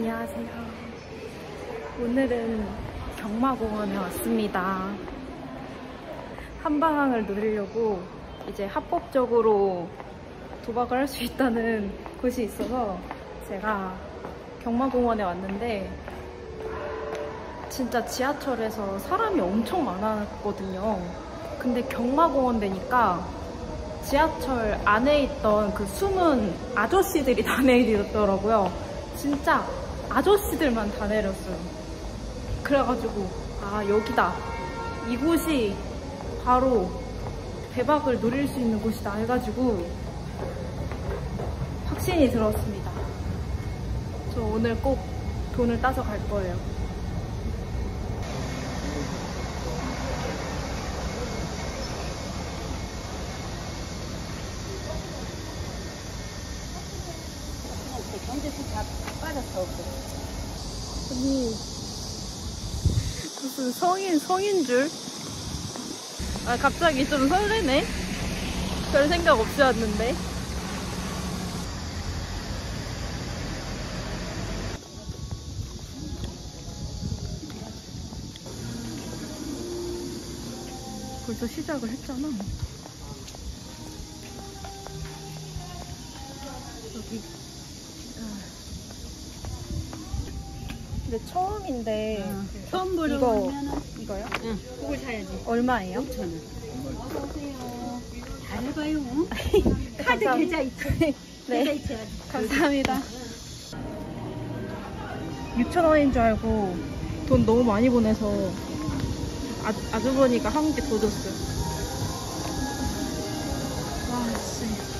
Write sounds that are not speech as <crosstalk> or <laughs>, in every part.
안녕하세요. 오늘은 경마공원에 왔습니다. 한방을 누리려고 이제 합법적으로 도박을 할 수 있다는 곳이 있어서 제가 경마공원에 왔는데 진짜 지하철에서 사람이 엄청 많았거든요. 근데 경마공원 되니까 지하철 안에 있던 그 숨은 아저씨들이 <laughs> 다 내리더라고요. 진짜 아저씨들만 다 내렸어요. 그래가지고 아 여기다 이곳이 바로 대박을 노릴 수 있는 곳이다 해가지고 확신이 들었습니다. 저 오늘 꼭 돈을 따서 갈 거예요. 경제수 다 빠졌어. 무슨 성인 성인 줄? 아 갑자기 좀 설레네. 별 생각 없이 왔는데. 벌써 시작을 했잖아. 여기 근데 처음인데 어, 처음 보러 이거 오면은 이거요? 응, 그걸 사야지. 얼마예요? 5천 원. 어서 오세요. 잘해봐요. <laughs> 카드 감사합니다. 계좌 있죠? 네. 계좌 있죠? 감사합니다. 6천 원인 줄 알고 돈 너무 많이 보내서 아, 아주버니가 한개더 줬어요. 와, 씨.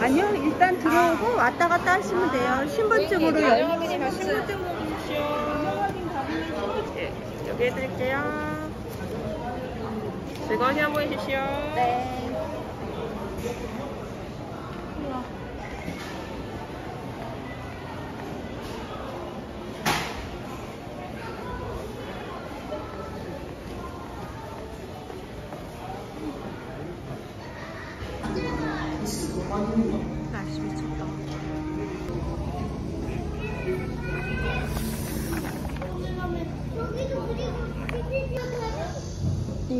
아니요, 일단 들어오고 왔다 갔다 하시면 돼요. 신분증으로 열. 신분증 보십시오. 여기 해드릴게요. 즐거운 시간 보내십시오. 네.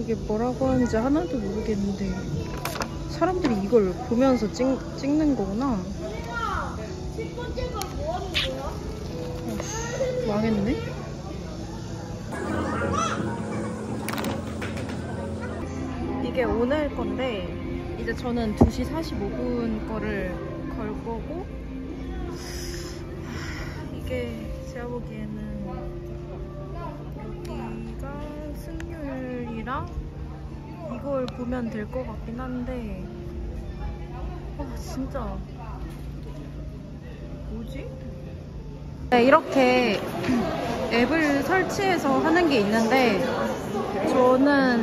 이게 뭐라고 하는지 하나도 모르겠는데 사람들이 이걸 보면서 찍, 찍는 거구나. 아이씨, 망했네. 이게 오늘 건데 이제 저는 2시 45분 거를 걸 거고 이게 제가 보기에는 이걸 보면 될 것 같긴 한데 아 진짜 뭐지? 네, 이렇게 앱을 설치해서 하는 게 있는데 저는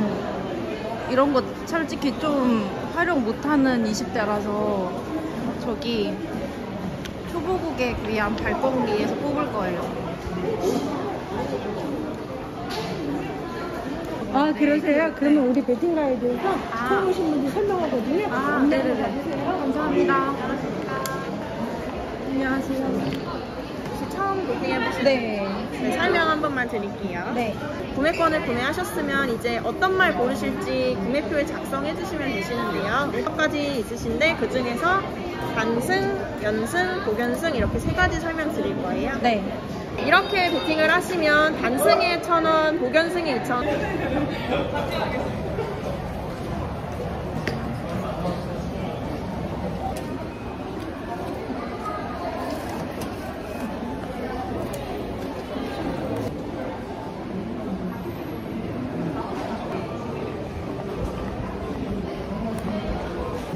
이런 거 솔직히 좀 활용 못하는 20대라서 저기 초보 고객 위한 발권 기에서 뽑을 거예요. 아, 그러세요? 그러면 우리 베팅 가이드에서 아. 처음 오신 분들 설명하거든요. 아, 안내 네네네. 받으세요. 감사합니다. 안녕하세요. 혹시 처음 부팅해보실 네. 네, 설명 한 번만 드릴게요. 네. 구매권을 구매하셨으면 이제 어떤 말 고르실지 구매표에 작성해 주시면 되시는데요. 몇 가지 있으신데 그 중에서 단승, 연승, 복연승 이렇게 세 가지 설명 드릴 거예요. 네. 이렇게 베팅을 하시면 단승에 1,000원, 복연승에 2,000원.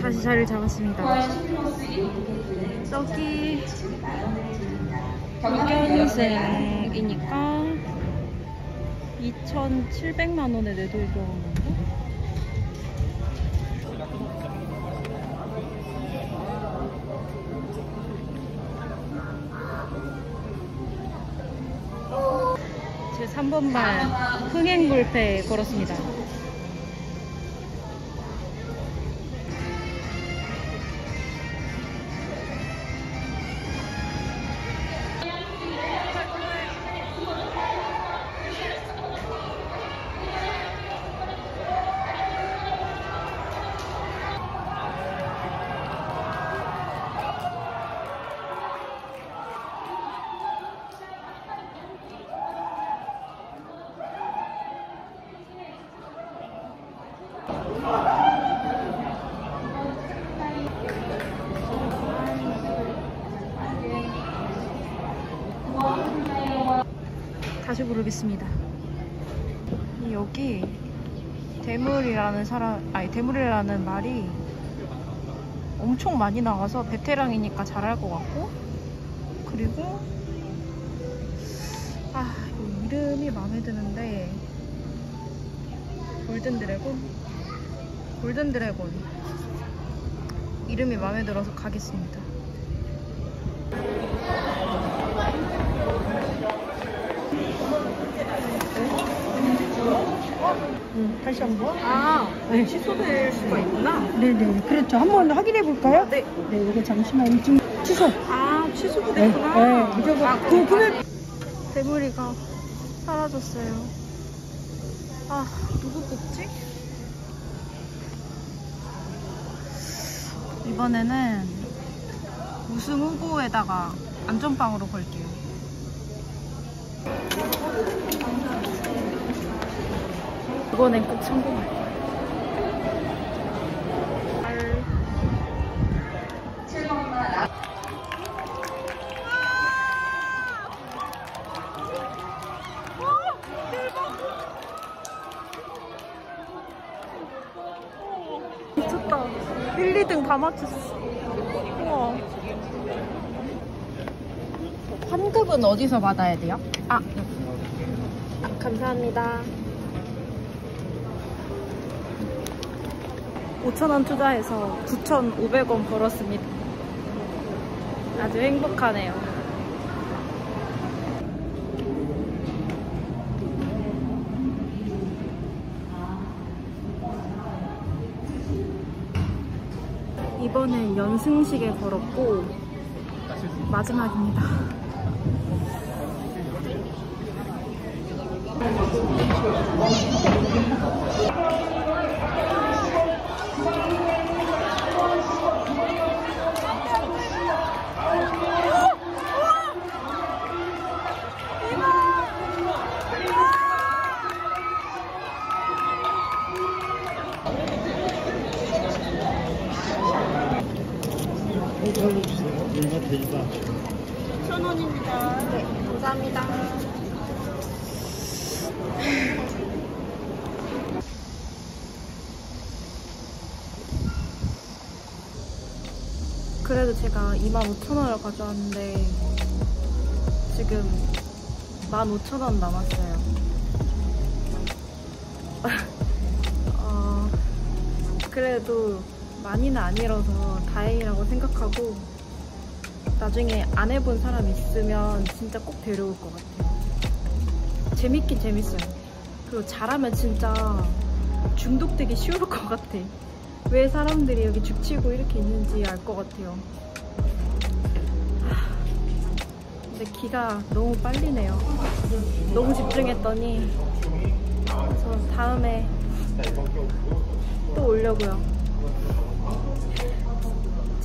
다시 자리를 잡았습니다. 저기 6년생이니까 2,700만 원에 내돌려 오는데? 제 3번 발 흥행불패 걸었습니다. 다시 부르겠습니다. 여기 대물이라는 사람, 아니 대물이라는 말이 엄청 많이 나와서 베테랑이니까 잘할 것 같고 그리고 아이 이름이 마음에 드는데 골든 드래곤? 골든 드래곤 이름이 마음에 들어서 가겠습니다. 음, 다시 한 번. 아, 네. 취소될 수가 있구나. 네네. 그렇죠. 한번 확인해 볼까요? 네. 네, 이거 잠시만 좀 취소. 아, 취소가 네, 됐구나. 네. 이거 아, 그 금액 대물이가 사라졌어요. 아, 누구 뽑지? 이번에는 우승 후보에다가 안전빵으로 걸게요. 이번엔 꼭 성공할게요. 미쳤다. 1, 2등 다 맞췄어. 우와. 환급은 어디서 받아야 돼요? 아, 감사합니다. 5,000원 투자해서 9,500원 벌었습니다. 아주 행복하네요. 이번엔 연승식에 걸었고 마지막입니다. 천 원입니다. 네, 감사합니다. <laughs> 그래도 제가 25,000원을 가져왔는데 지금 15,000원 남았어요. <laughs> 어, 그래도 많이는 안 잃어서 다행이라고 생각하고 나중에 안 해본 사람 있으면 진짜 꼭 데려올 것 같아요. 재밌긴 재밌어요. 그리고 잘하면 진짜 중독되기 쉬울 것 같아. 왜 사람들이 여기 죽치고 이렇게 있는지 알 것 같아요. 하, 근데 기가 너무 빨리네요. 너무 집중했더니 그래서 다음에 또 오려고요.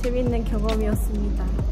재밌는 경험이었습니다.